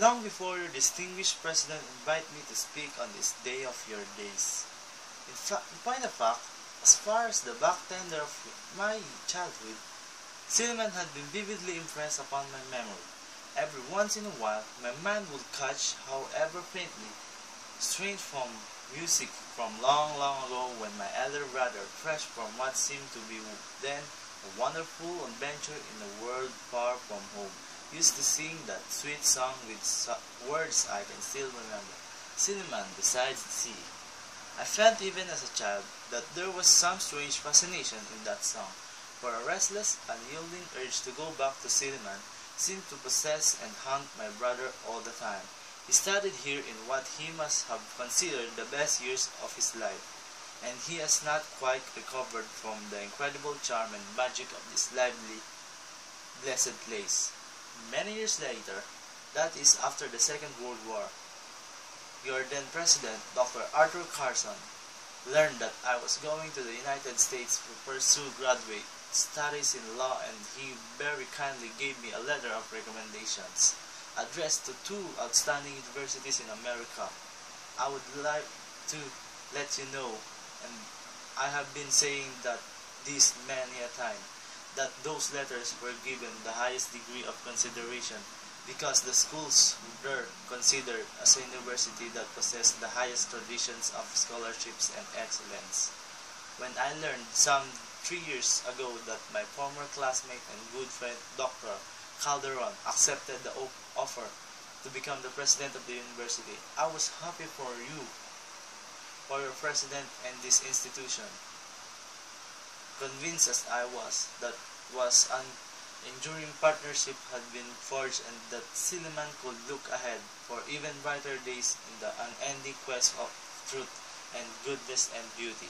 long before your distinguished president invited me to speak on this day of your days. In, fa- in point of fact, as far as the back tender of my childhood, Silliman had been vividly impressed upon my memory. Every once in a while, my mind would catch, however faintly, strains from music from long, long ago when my elder brother, fresh from what seemed to be then a wonderful adventure in a world far from home, used to sing that sweet song with so- words I can still remember. Silliman besides the sea. I felt even as a child that there was some strange fascination in that song, for a restless, unyielding urge to go back to Silliman seemed to possess and haunt my brother all the time. He studied here in what he must have considered the best years of his life, and he has not quite recovered from the incredible charm and magic of this lively, blessed place. Many years later, that is after the Second World War, your then President, Dr. Arthur Carson, learned that I was going to the United States to pursue graduate studies in law and he very kindly gave me a letter of recommendations addressed to two outstanding universities in America. I would like to let you know, and I have been saying that this many a time, that those letters were given the highest degree of consideration because the schools were considered as a university that possessed the highest traditions of scholarships and excellence. When I learned some three years ago that my former classmate and good friend Dr. Calderon accepted the o- offer to become the president of the university, I was happy for you, for your president and this institution. Convinced as I was that was an enduring partnership had been forged and that Silliman could look ahead for even brighter days in the unending quest of truth and goodness and beauty.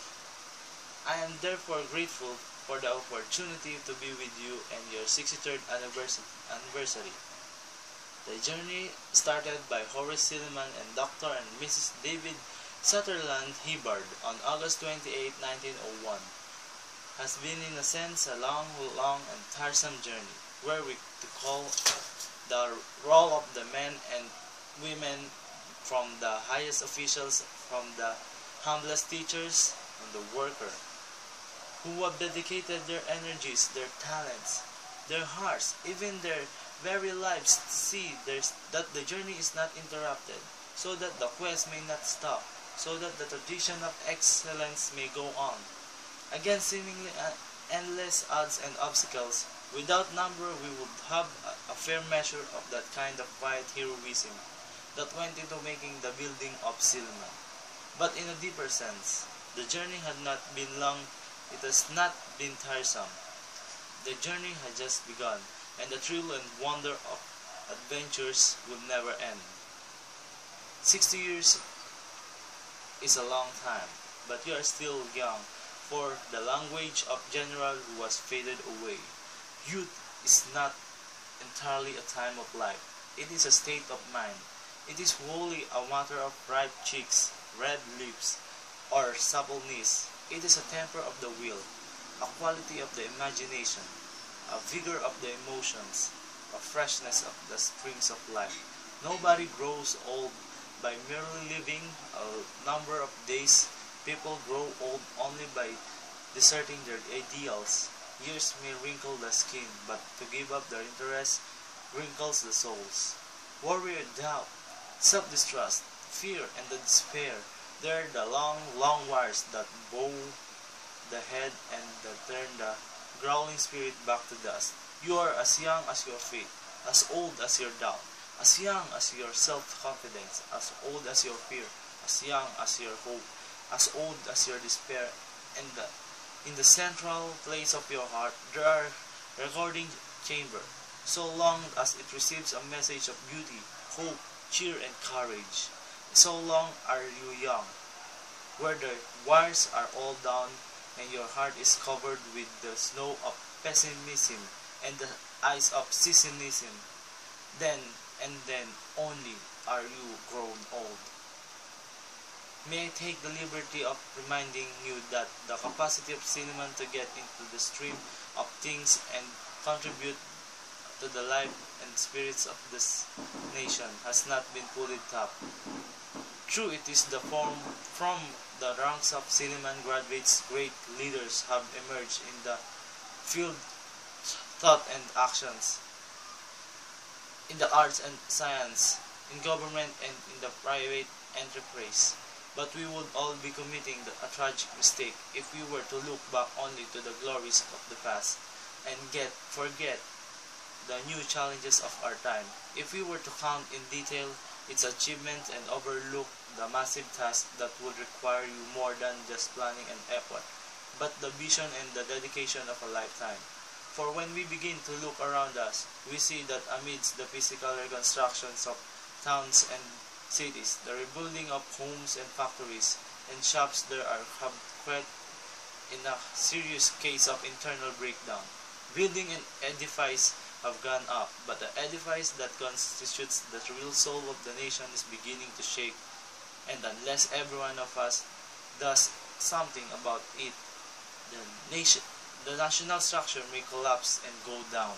I am therefore grateful for the opportunity to be with you and your 63rd anniversary. anniversary. The journey started by Horace Silliman and Dr. and Mrs. David Sutherland Hibbard on August 28, 1901 has been in a sense a long, long and tiresome journey, where we call the role of the men and women from the highest officials, from the humblest teachers, and the worker, who have dedicated their energies, their talents, their hearts, even their very lives to see that the journey is not interrupted, so that the quest may not stop, so that the tradition of excellence may go on. Against seemingly endless odds and obstacles, without number we would have a, fair measure of that kind of quiet heroism that went into making the building of Silliman. But in a deeper sense, the journey had not been long, it has not been tiresome. The journey had just begun, and the thrill and wonder of adventures would never end. Sixty years is a long time, but you are still young, for the language of general was faded away. Youth is not entirely a time of life. It is a state of mind. It is wholly a matter of ripe cheeks, red lips, or supple knees. It is a temper of the will, a quality of the imagination, a vigor of the emotions, a freshness of the springs of life. Nobody grows old by merely living a number of days. People grow old only by deserting their ideals. Years may wrinkle the skin, but to give up their interest wrinkles the souls. Warrior doubt, self-distrust, fear, and the despair. They're the long, long wires that bow the head and that turn the growling spirit back to dust. You are as young as your faith, as old as your doubt, as young as your self-confidence, as old as your fear, as young as your hope, as old as your despair, and the, in the central place of your heart there are recording chamber, so long as it receives a message of beauty, hope, cheer, and courage. So long are you young, where the wires are all down and your heart is covered with the snow of pessimism and the ice of cynicism. Then and then only are you grown old. May I take the liberty of reminding you that the capacity of Silliman to get into the stream of things and contribute to the life and spirits of this nation has not been fully tapped. True, it is the form from the ranks of Silliman graduates, great leaders have emerged in the field thought and actions, in the arts and science, in government and in the private enterprise. But we would all be committing a tragic mistake if we were to look back only to the glories of the past and get forget the new challenges of our time. If we were to count in detail its achievements and overlook the massive task that would require you more than just planning and effort, but the vision and the dedication of a lifetime. For when we begin to look around us, we see that amidst the physical reconstructions of towns and cities, the rebuilding of homes and factories and shops there are have quite in a serious case of internal breakdown. Building and edifice have gone up, but the edifice that constitutes the real soul of the nation is beginning to shake, and unless every one of us does something about it, the nation, the national structure may collapse and go down.